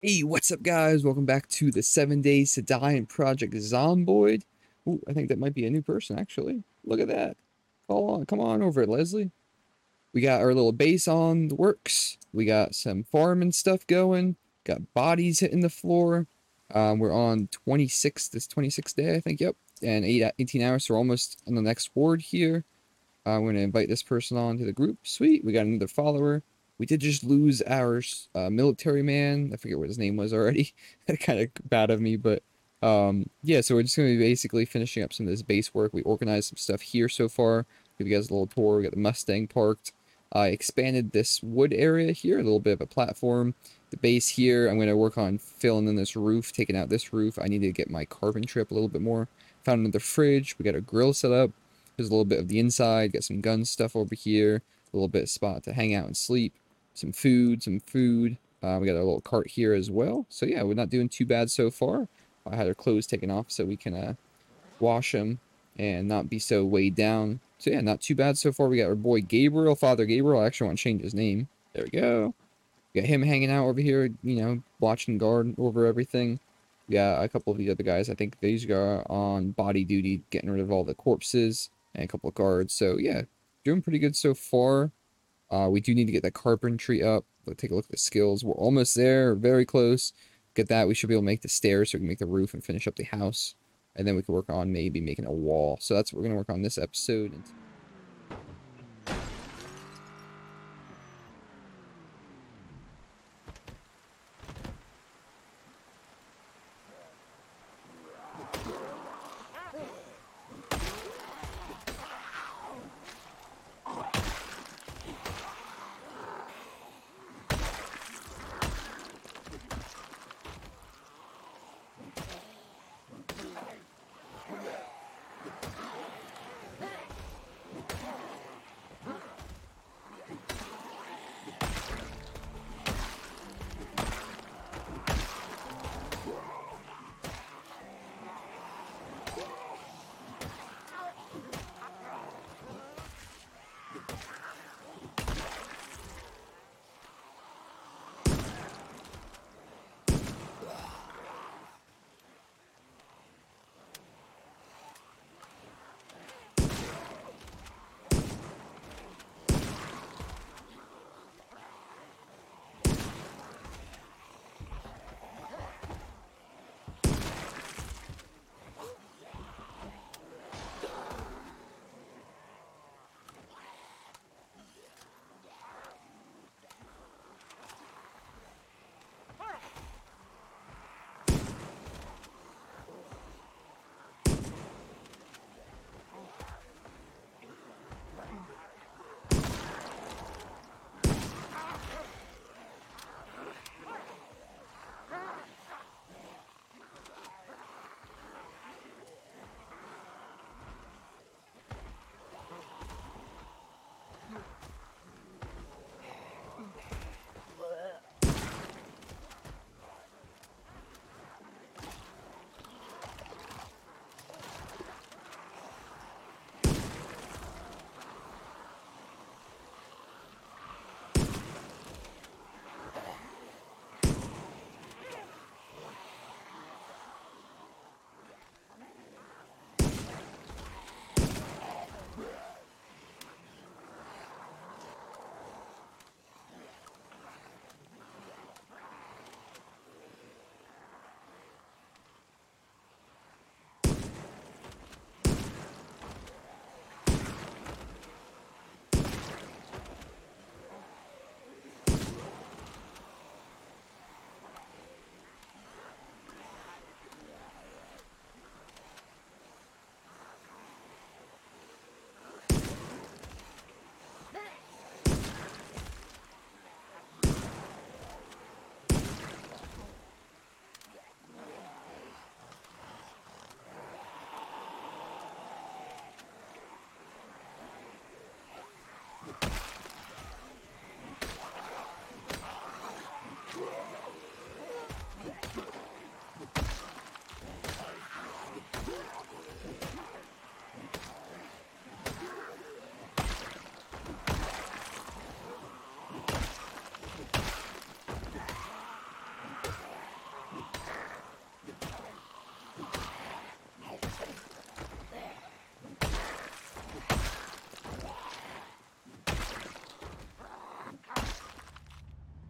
Hey, what's up, guys? Welcome back to the Seven Days to Die in Project Zomboid. Ooh, I think that might be a new person, actually. Look at that. Call on, come on over, Leslie. We got our little base on the works. We got some farming stuff going. Got bodies hitting the floor. Um, we're on 26th, this 26th day, I think, yep. And eight, 18 hours, so we're almost on the next ward here. I'm going to invite this person on to the group. Sweet, we got another follower. We did just lose our uh, military man. I forget what his name was already. kind of bad of me, but um, yeah. So we're just gonna be basically finishing up some of this base work. We organized some stuff here so far. Give you guys a little tour. We got the Mustang parked. I expanded this wood area here, a little bit of a platform. The base here, I'm going to work on filling in this roof, taking out this roof. I need to get my carpentry a little bit more. Found another fridge. We got a grill set up. There's a little bit of the inside. Got some gun stuff over here. A little bit of spot to hang out and sleep some food, some food. Uh, we got our little cart here as well. So yeah, we're not doing too bad so far. I had our clothes taken off so we can uh, wash them and not be so weighed down. So yeah, not too bad so far. We got our boy Gabriel, Father Gabriel. I actually want to change his name. There we go. We got him hanging out over here, you know, watching guard over everything. We got a couple of the other guys. I think these are on body duty, getting rid of all the corpses and a couple of guards. So yeah, doing pretty good so far. Uh, we do need to get the carpentry up. Let's take a look at the skills. We're almost there, very close. Get that. We should be able to make the stairs so we can make the roof and finish up the house. And then we can work on maybe making a wall. So that's what we're going to work on this episode.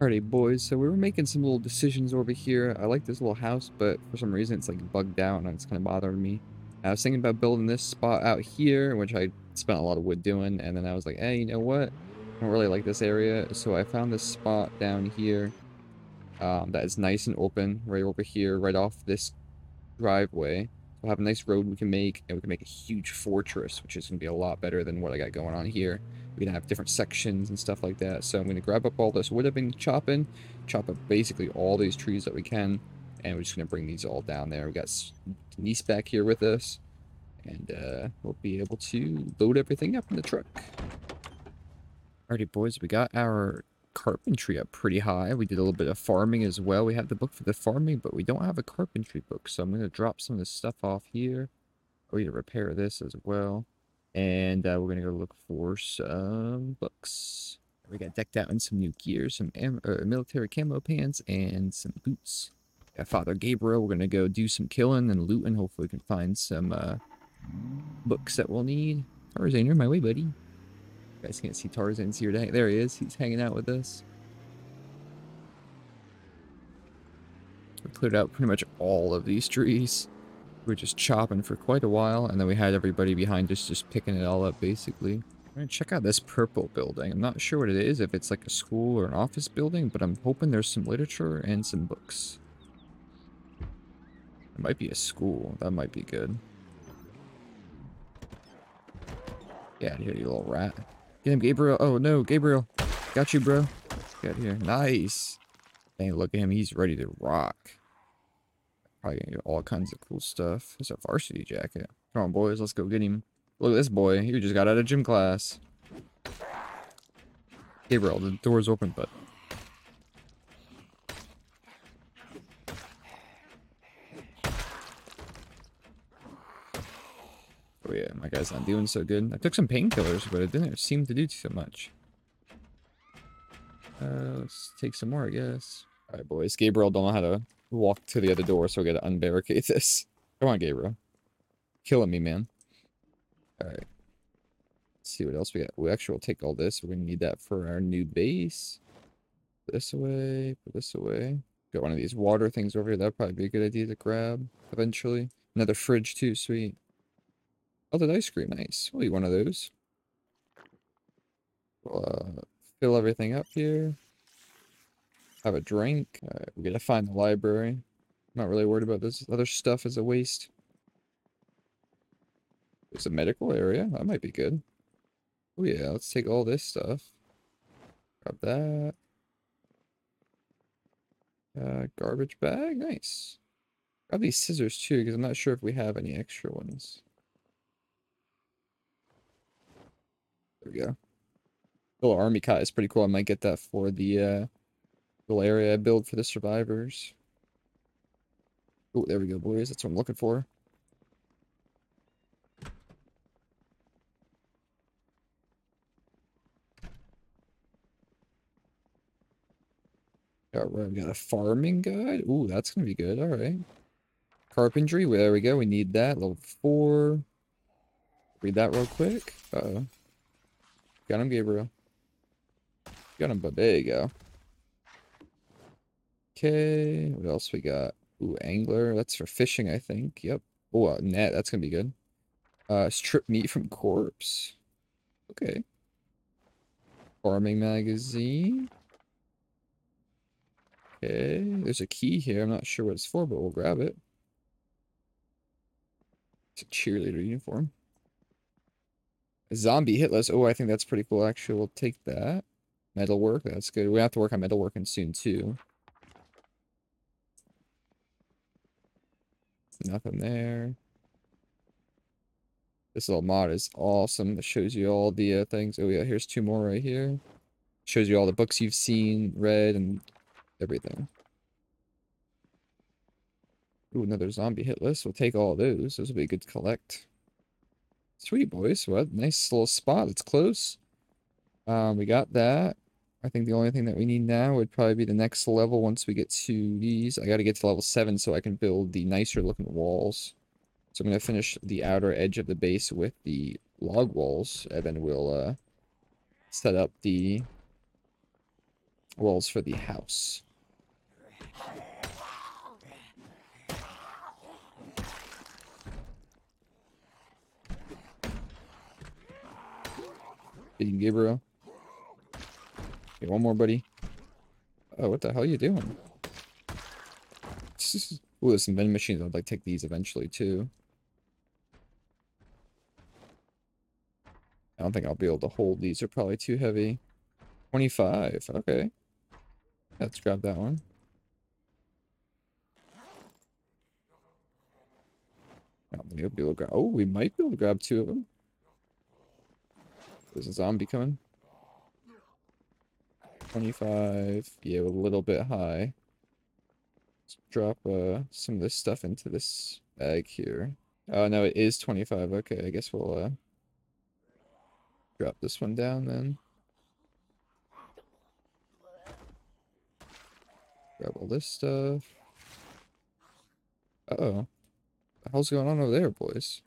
Alrighty, boys. So we were making some little decisions over here. I like this little house, but for some reason it's like bugged out and it's kind of bothering me. I was thinking about building this spot out here, which I spent a lot of wood doing, and then I was like, hey, you know what? I don't really like this area, so I found this spot down here um, that is nice and open, right over here, right off this driveway. We'll have a nice road we can make, and we can make a huge fortress, which is going to be a lot better than what I got going on here. We can have different sections and stuff like that. So I'm going to grab up all this wood I've been chopping, chop up basically all these trees that we can, and we're just going to bring these all down there. We got Denise back here with us, and uh, we'll be able to load everything up in the truck. Alrighty, boys, we got our carpentry up pretty high. We did a little bit of farming as well. We have the book for the farming, but we don't have a carpentry book. So I'm going to drop some of this stuff off here. We need to repair this as well. And uh, we're going to go look for some books. We got decked out in some new gear, some uh, military camo pants, and some boots. Got Father Gabriel. We're going to go do some killing and looting. Hopefully we can find some uh, books that we'll need. You're my way, buddy. You guys can't see Tarzan's here today. There he is. He's hanging out with us. We cleared out pretty much all of these trees. We were just chopping for quite a while, and then we had everybody behind us just picking it all up, basically. Check out this purple building. I'm not sure what it is, if it's like a school or an office building, but I'm hoping there's some literature and some books. It might be a school. That might be good. Yeah, you little rat. Get him, Gabriel. Oh, no, Gabriel. Got you, bro. Get here. Nice. Dang, look at him. He's ready to rock. Probably gonna get all kinds of cool stuff. It's a varsity jacket. Come on, boys. Let's go get him. Look at this boy. He just got out of gym class. Gabriel, the door's open, but Oh guy's not doing so good. I took some painkillers, but it didn't seem to do so much. Uh, let's take some more, I guess. Alright, boys. Gabriel don't know how to walk to the other door, so we gotta unbarricade this. Come on, Gabriel. Killing me, man. Alright. Let's see what else we got. We actually will take all this. Gonna need that for our new base. Put this away. Put this away. Got one of these water things over here. That'd probably be a good idea to grab eventually. Another fridge too, sweet. Melted ice cream, nice. We'll eat one of those. We'll uh, fill everything up here. Have a drink. Alright, we gotta find the library. I'm not really worried about this other stuff as a waste. There's a medical area. That might be good. Oh yeah, let's take all this stuff. Grab that. Uh, garbage bag. Nice. Grab these scissors too, because I'm not sure if we have any extra ones. There we go. Little army cot is pretty cool. I might get that for the uh, little area I build for the survivors. Oh, there we go, boys. That's what I'm looking for. Alright, we got a farming guide. Ooh, that's gonna be good. Alright. Carpentry, there we go. We need that. Level 4. Read that real quick. Uh oh Got him, Gabriel. Got him, but there you go. Okay, what else we got? Ooh, angler. That's for fishing, I think. Yep. Oh, a net. That's gonna be good. Uh, strip meat from corpse. Okay. Farming magazine. Okay, there's a key here. I'm not sure what it's for, but we'll grab it. It's a cheerleader uniform. Zombie hit list. Oh, I think that's pretty cool, actually. We'll take that. Metalwork, that's good. We have to work on metalworking soon, too. Nothing there. This little mod is awesome. It shows you all the uh, things. Oh, yeah, here's two more right here. Shows you all the books you've seen, read, and everything. Ooh, another zombie hit list. We'll take all those. Those will be good to collect. Sweet boys. What nice little spot. It's close. Um, we got that. I think the only thing that we need now would probably be the next level once we get to these. I got to get to level 7 so I can build the nicer looking walls. So I'm going to finish the outer edge of the base with the log walls. And then we'll uh, set up the walls for the house. Being Gabriel. Okay, one more, buddy. Oh, what the hell are you doing? Ooh, there's some vending machines. I'd like to take these eventually, too. I don't think I'll be able to hold these. They're probably too heavy. 25. Okay. Let's grab that one. I don't think we'll be able to grab. Oh, we might be able to grab two of them. There's a zombie coming. 25. Yeah, a little bit high. Let's drop uh, some of this stuff into this bag here. Oh, no, it is 25. Okay, I guess we'll uh, drop this one down then. Grab all this stuff. Uh oh. The hell's going on over there, boys?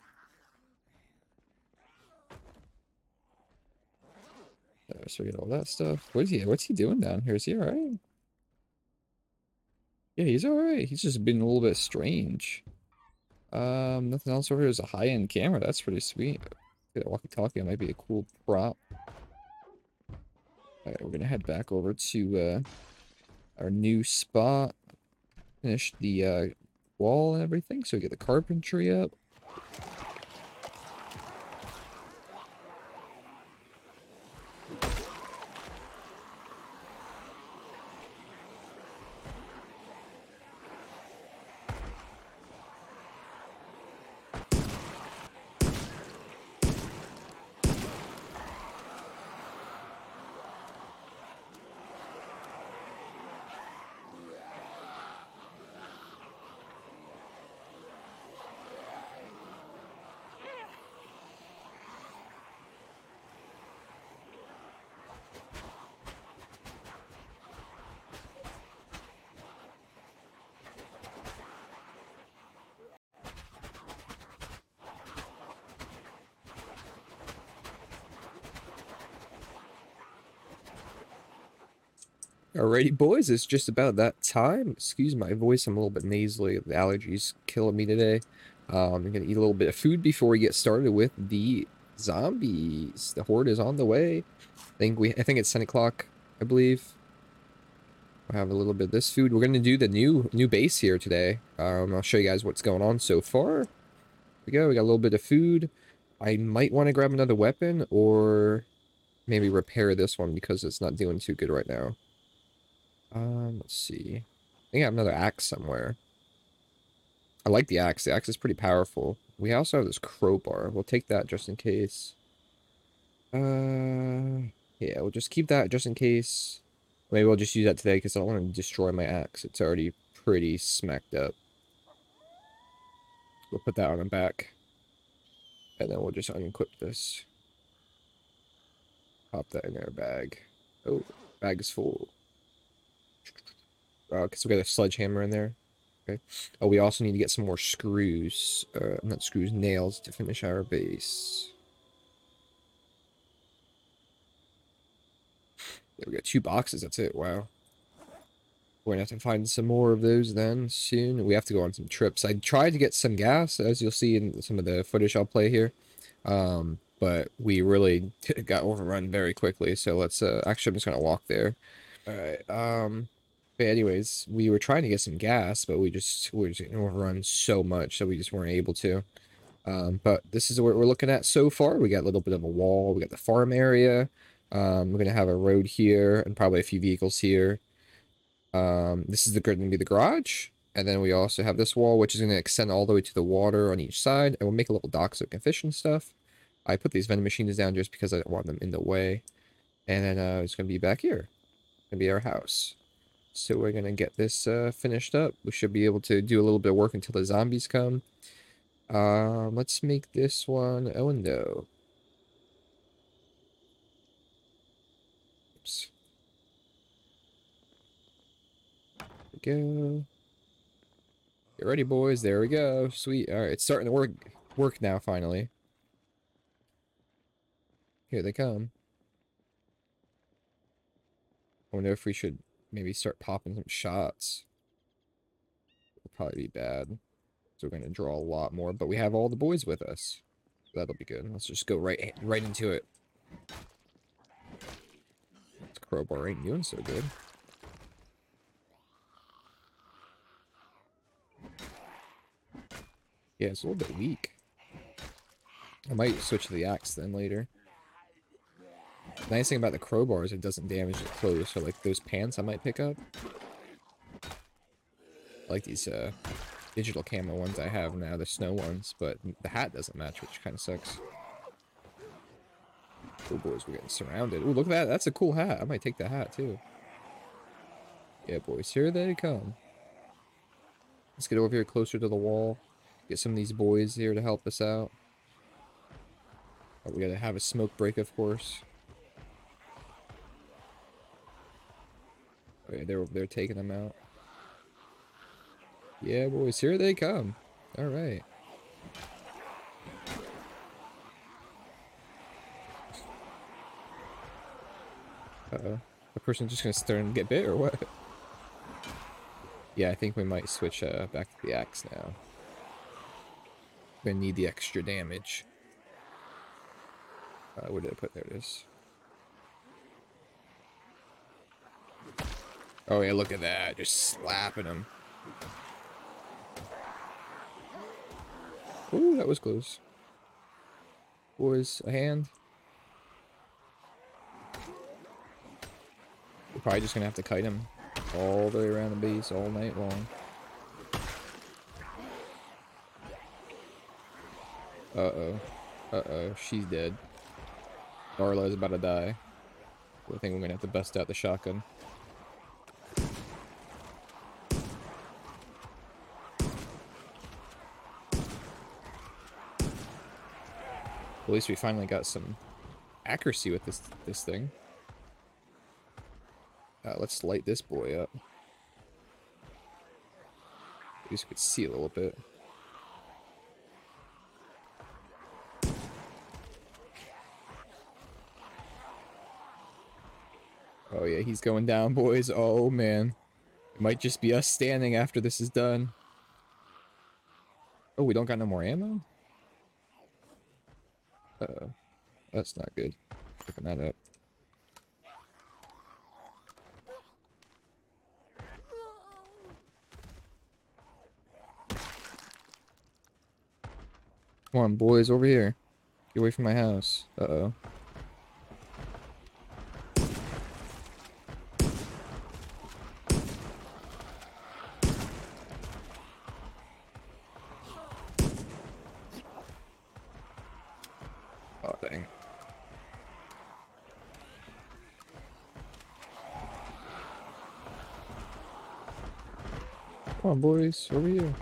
So we get all that stuff. What is he? What's he doing down here? Is he alright? Yeah, he's alright. He's just been a little bit strange. Um, nothing else over here is a high-end camera. That's pretty sweet. That walkie-talkie might be a cool prop. Alright, we're gonna head back over to uh, our new spot. Finish the uh, wall and everything, so we get the carpentry up. Alrighty, boys, it's just about that time. Excuse my voice, I'm a little bit nasally. The allergies killing me today. Um, I'm gonna eat a little bit of food before we get started with the zombies. The horde is on the way. I think we, I think it's 10 o'clock, I believe. I have a little bit of this food. We're gonna do the new new base here today. Um, I'll show you guys what's going on so far. Here we go. We got a little bit of food. I might want to grab another weapon or maybe repair this one because it's not doing too good right now. Um, let's see. I think I have another axe somewhere. I like the axe. The axe is pretty powerful. We also have this crowbar. We'll take that just in case. Uh, yeah, we'll just keep that just in case. Maybe we'll just use that today because I don't want to destroy my axe. It's already pretty smacked up. We'll put that on the back. And then we'll just unequip this. Pop that in our bag. Oh, bag is full because uh, we got a sledgehammer in there. Okay. Oh, we also need to get some more screws. Uh, not screws, nails to finish our base. There we got two boxes. That's it. Wow. We're gonna have to find some more of those then soon. We have to go on some trips. I tried to get some gas, as you'll see in some of the footage I'll play here. Um, but we really got overrun very quickly. So let's, uh, actually I'm just gonna walk there. Alright, um, but anyways, we were trying to get some gas, but we just we just overrun so much that we just weren't able to. Um, but this is what we're looking at so far. We got a little bit of a wall. We got the farm area. Um, we're gonna have a road here and probably a few vehicles here. Um, this is the to be the garage, and then we also have this wall, which is gonna extend all the way to the water on each side, and we'll make a little dock so we can fish and stuff. I put these vending machines down just because I don't want them in the way, and then uh, it's gonna be back here. It's gonna be our house. So we're going to get this uh, finished up. We should be able to do a little bit of work until the zombies come. Um, let's make this one a window. Oops. There we go. Get ready, boys. There we go. Sweet. All right, it's starting to work work now, finally. Here they come. I wonder if we should maybe start popping some shots. It'll probably be bad. So we're gonna draw a lot more, but we have all the boys with us. That'll be good. Let's just go right right into it. This crowbar ain't doing so good. Yeah, it's a little bit weak. I might switch to the axe then later. The nice thing about the crowbar is it doesn't damage the clothes, so like those pants I might pick up. I like these uh, digital camo ones I have now, the snow ones, but the hat doesn't match, which kind of sucks. Oh boys, we're getting surrounded. Oh, look at that. That's a cool hat. I might take the hat too. Yeah, boys, here they come. Let's get over here closer to the wall. Get some of these boys here to help us out. Oh, we gotta have a smoke break, of course. They're they're taking them out. Yeah, boys, here they come. All right. Uh oh, the person just gonna start and get bit or what? Yeah, I think we might switch uh, back to the axe now. Gonna need the extra damage. Uh, where did I put? There it is. Oh yeah, look at that. Just slapping him. Ooh, that was close. Boys, a hand. We're probably just gonna have to kite him all the way around the base all night long. Uh-oh. Uh-oh, she's dead. Darla's about to die. I think we're gonna have to bust out the shotgun. At least we finally got some accuracy with this this thing. Uh, let's light this boy up. At least we could see a little bit. Oh yeah, he's going down, boys. Oh man. It might just be us standing after this is done. Oh, we don't got no more ammo? Uh. That's not good. Picking that up. Come on, boys, over here. Get away from my house. Uh-oh. Dang. Come on, boys, over here.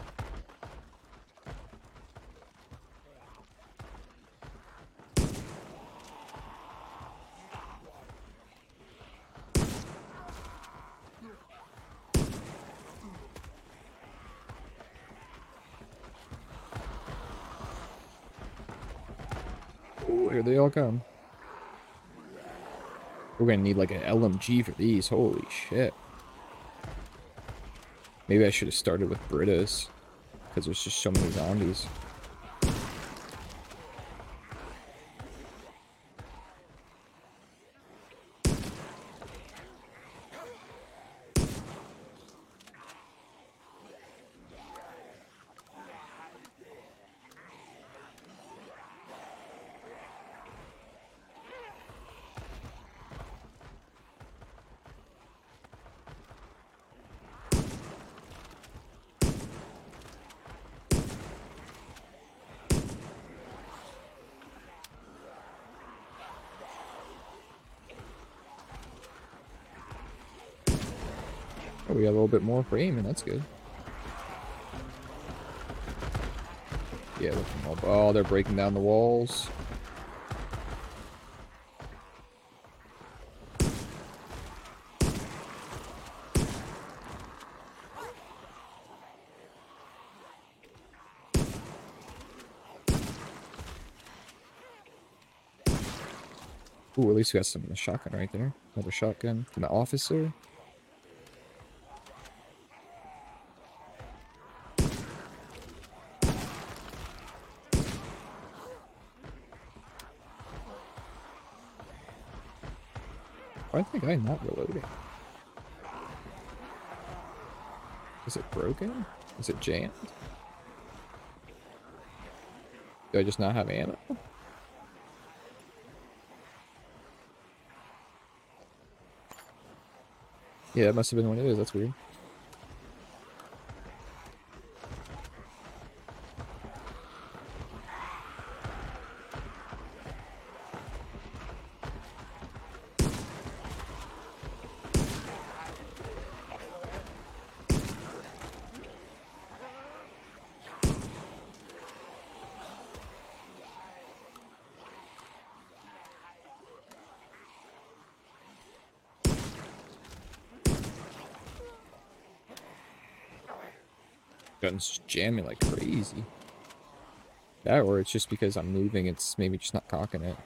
Ooh, here they all come. We're gonna need like an LMG for these. Holy shit. Maybe I should have started with Brita's. Because there's just so many zombies. Oh, we got a little bit more for aiming. That's good. Yeah, look them all. Oh, they're breaking down the walls. Ooh, at least we got some shotgun right there. Another shotgun from the officer. Think I'm not reloading? Is it broken? Is it jammed? Do I just not have ammo? Yeah, that must have been one of those. That's weird. Gun's jamming like crazy. That or it's just because I'm moving, it's maybe just not cocking it.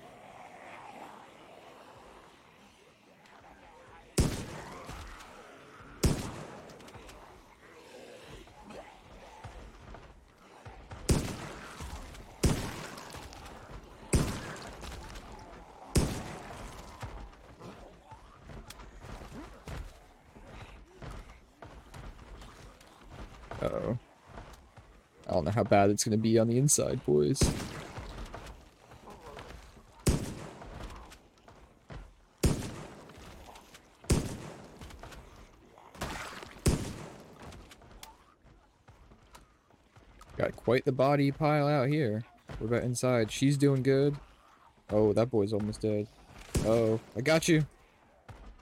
Uh-oh. I don't know how bad it's gonna be on the inside, boys. Got quite the body pile out here. What about inside? She's doing good. Oh, that boy's almost dead. Oh, I got you.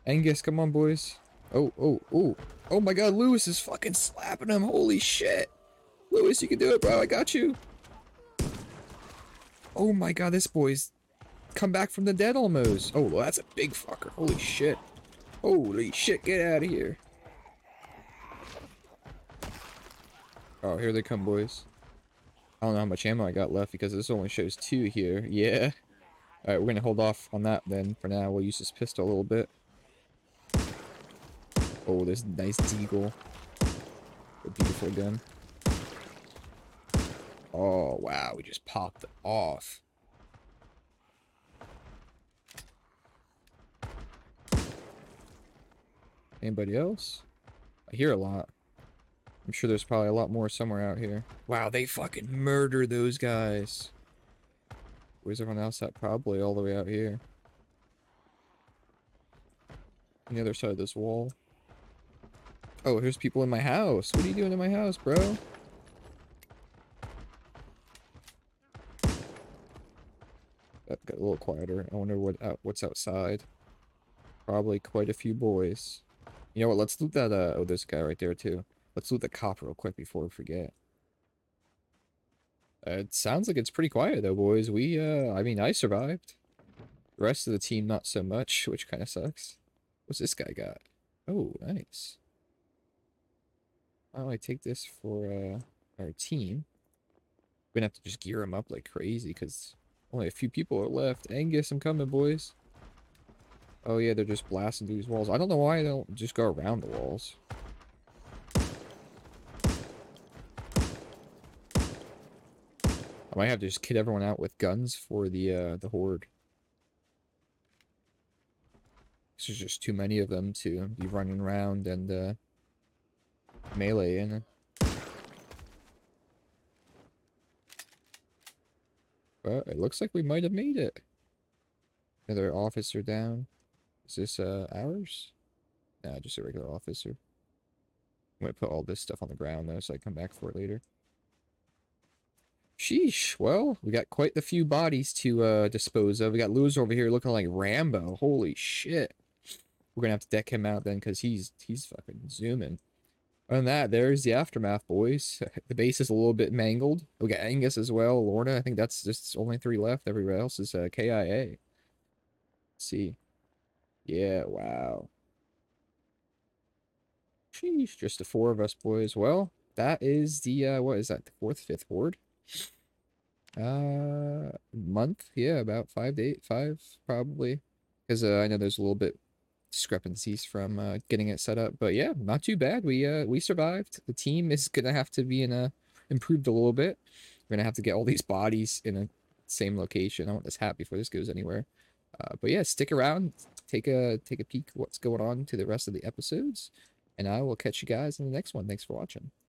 Angus, come on, boys. Oh, oh, oh. Oh my god, Lewis is fucking slapping him. Holy shit. You can do it, bro. I got you. Oh my god, this boy's come back from the dead almost. Oh, well, that's a big fucker. Holy shit. Holy shit, get out of here. Oh, here they come, boys. I don't know how much ammo I got left because this only shows two here. Yeah. Alright, we're gonna hold off on that then for now. We'll use this pistol a little bit. Oh, this nice deagle. A beautiful gun. Oh, wow. We just popped off. Anybody else? I hear a lot. I'm sure there's probably a lot more somewhere out here. Wow, they fucking murder those guys. Where's everyone else at? Probably all the way out here. On the other side of this wall. Oh, here's people in my house. What are you doing in my house, bro? That got a little quieter. I wonder what uh, what's outside. Probably quite a few boys. You know what? Let's loot that. Uh, oh, there's a guy right there too. Let's loot the cop real quick before we forget. Uh, it sounds like it's pretty quiet though, boys. We, uh, I mean, I survived. The rest of the team, not so much, which kind of sucks. What's this guy got? Oh, nice. Why don't I take this for, uh, our team? We're gonna have to just gear him up like crazy, because only a few people are left. Angus, I'm coming, boys. Oh yeah, they're just blasting these walls. I don't know why I don't just go around the walls. I might have to just kid everyone out with guns for the uh, the horde. There's just too many of them to be running around and uh, melee in. But it looks like we might have made it. Another officer down. Is this uh ours? Nah, just a regular officer. I'm gonna put all this stuff on the ground though, so I come back for it later. Sheesh. Well, we got quite the few bodies to uh, dispose of. We got Lewis over here looking like Rambo. Holy shit. We're gonna have to deck him out then, because he's he's fucking zooming. Than that, there's the aftermath, boys. the base is a little bit mangled. We got Angus as well, Lorna. I think that's just only three left. Everybody else is uh, KIA. Let's see. Yeah, wow. Sheesh, just the four of us, boys. Well, that is the, uh, what is that, the fourth, fifth horde? Uh, month, yeah, about five to eight, five, probably. because uh, I know there's a little bit discrepancies from uh, getting it set up. But yeah, not too bad. We uh we survived. The team is gonna have to be in a improved a little bit. We're gonna have to get all these bodies in a same location. I want this hat before this goes anywhere. Uh, but yeah, stick around. Take a take a peek what's going on to the rest of the episodes, and I will catch you guys in the next one. Thanks for watching.